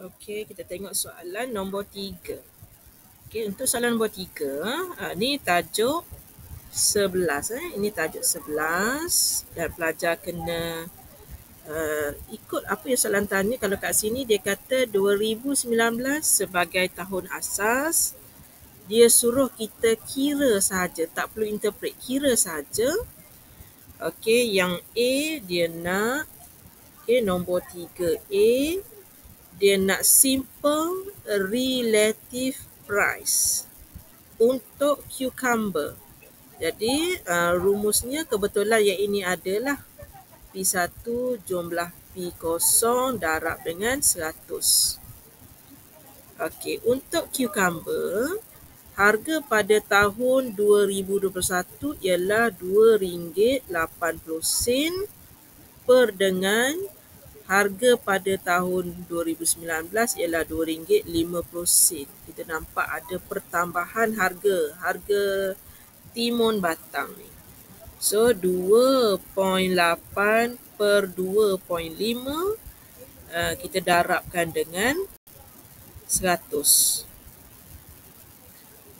Okey, kita tengok soalan nombor tiga. Okey, untuk soalan nombor tiga, uh, ni tajuk sebelas. Eh. Ini tajuk sebelas dan pelajar kena uh, ikut apa yang soalan tanya. Kalau kat sini dia kata 2019 sebagai tahun asas, dia suruh kita kira saja, tak perlu interpret, kira saja. Okey, yang A dia nak, okey, nombor tiga A, dia nak simple relative price untuk cucumber. Jadi uh, rumusnya kebetulan yang ini adalah P1 jumlah P0 darab dengan 100. Okey, untuk cucumber harga pada tahun 2021 ialah RM2.80 per dengan harga pada tahun 2019 ialah RM2.50. Kita nampak ada pertambahan harga, harga timun batang ni. So 2.8 per 2.5 uh, kita darabkan dengan 100.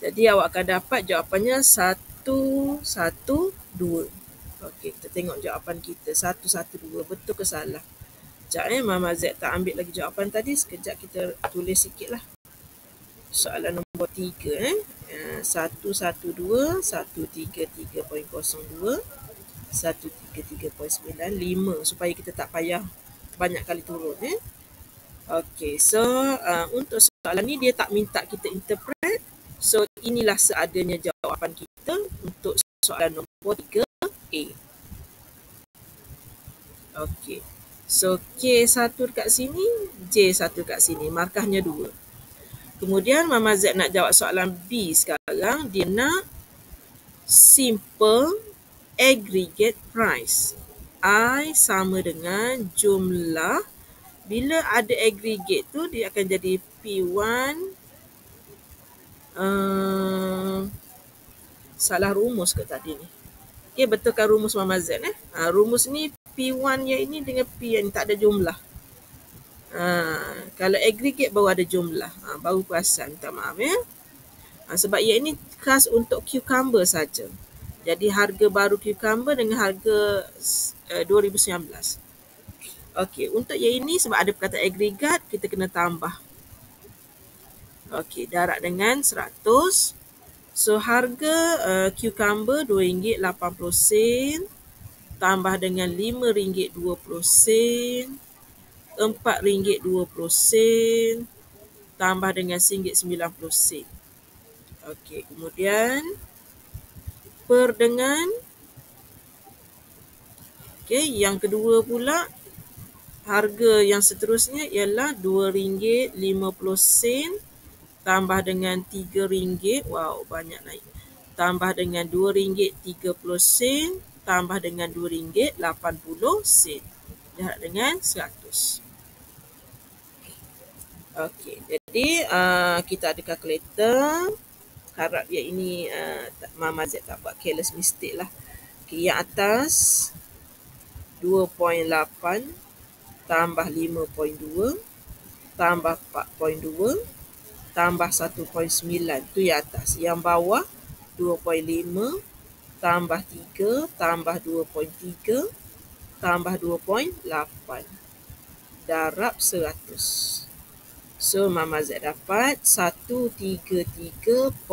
Jadi awak akan dapat jawapannya 112. Okey, kita tengok jawapan kita 112 betul ke salah? Sekejap eh, Mama Z tak ambil lagi jawapan tadi. Sekejap kita tulis sikit lah. Soalan nombor tiga eh. eh satu satu dua, satu tiga tiga poin kosong dua, satu tiga tiga poin sembilan, lima. Supaya kita tak payah banyak kali turun eh. Okay, so uh, untuk soalan ni dia tak minta kita interpret. So inilah seadanya jawapan kita untuk soalan nombor 3A. Okay. So K1 dekat sini, J1 dekat sini. Markahnya 2. Kemudian Mama Z nak jawab soalan B sekarang. Dia nak simple aggregate price. I sama dengan jumlah. Bila ada aggregate tu dia akan jadi P1. Uh, salah rumus ke tadi ni? Okay, betulkan rumus Mama Z eh? Ha, rumus ni P1 yang ini dengan P yang tak ada jumlah. Ha, kalau aggregate baru ada jumlah. Ha, baru perasan. Minta maaf ya. Ha, sebab yang ini khas untuk cucumber saja. Jadi harga baru cucumber dengan harga uh, 2019. Okey, untuk yang ini sebab ada perkataan agregat, kita kena tambah. Okey, darab dengan 100. So harga uh, cucumber RM2.80 tambah dengan RM5.20 RM4.20 tambah dengan RM1.90 Okey, kemudian per dengan Okey, yang kedua pula harga yang seterusnya ialah RM2.50 tambah dengan RM3. Wow, banyak naik. Tambah dengan RM2.30 tambah dengan RM2.80 jarak dengan 100. Okey, jadi uh, kita ada kalkulator. Harap yang ini uh, Mama Z tak buat careless mistake lah. Okey, yang atas 2.8 tambah 5.2 tambah 4.2 tambah 1.9 tu yang atas. Yang bawah 2.5 tambah 3 tambah 2.3 tambah 2.8 darab 100. So Mama Z dapat 133.0.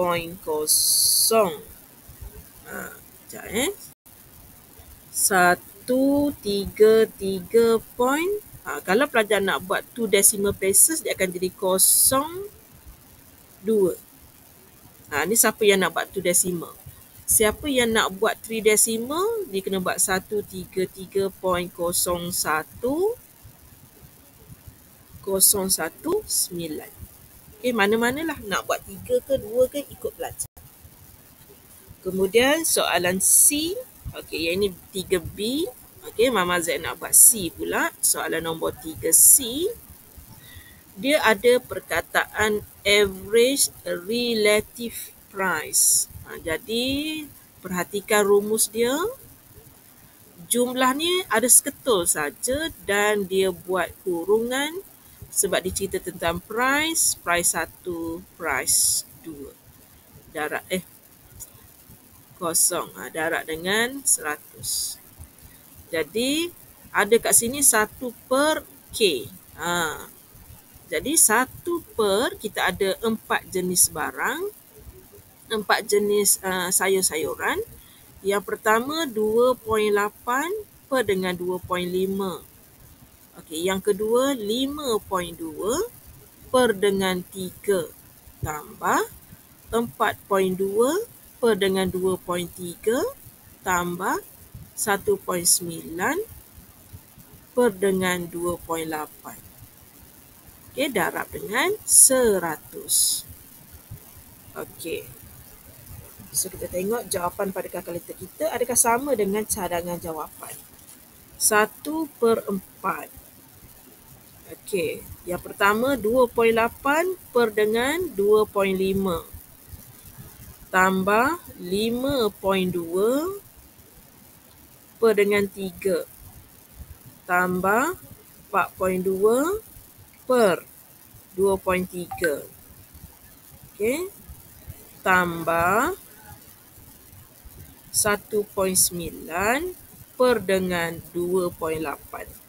Ha, sekejap eh. 133 point. Ha, kalau pelajar nak buat 2 decimal places, dia akan jadi 0, 2. Ha, ni siapa yang nak buat 2 decimal? Siapa yang nak buat 3 decimal, dia kena buat 133.01 019. Okay, mana-manalah nak buat 3 ke 2 ke ikut pelajar. Kemudian soalan C. Okay, yang ini 3B. Okay, Mama Z nak buat C pula. Soalan nombor 3C. Dia ada perkataan average relative price. Ha, jadi perhatikan rumus dia. Jumlah ni ada seketul saja dan dia buat kurungan sebab dia cerita tentang price, price satu, price dua. Darab eh kosong. Ha, darab dengan seratus. Jadi ada kat sini satu per K. Ha. Jadi satu per kita ada empat jenis barang. Empat jenis uh, sayur-sayuran. Yang pertama 2.8 per dengan 2.5. Okey, yang kedua 5.2 per dengan 3 tambah 4.2 per dengan 2.3 tambah 1.9 per dengan 2.8. Okey, darab dengan 100. Okey. So kita tengok jawapan pada kalkulator kita adakah sama dengan cadangan jawapan. 1 per 4 Okey, yang pertama 2.8 per dengan 2.5 tambah 5.2 per dengan 3 tambah 4.2 per 2.3 Okey, tambah 1.9 per dengan 2.8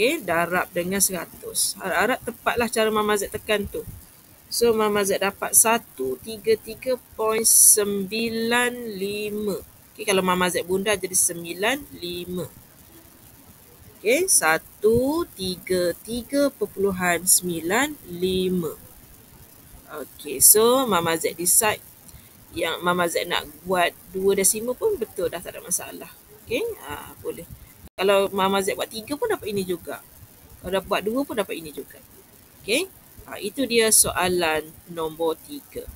Okey, darab dengan 100. Harap-harap tepatlah cara Mama Z tekan tu. So, Mama Z dapat 133.95. Okey, kalau Mama Z bunda jadi 95. Okey, 133.95. Okey, so Mama Z decide yang Mama Z nak buat dua desimal pun betul dah tak ada masalah. Okey, ah, boleh. Kalau Mama Z buat tiga pun dapat ini juga. Kalau buat dua pun dapat ini juga. Okay. Ha, itu dia soalan nombor tiga.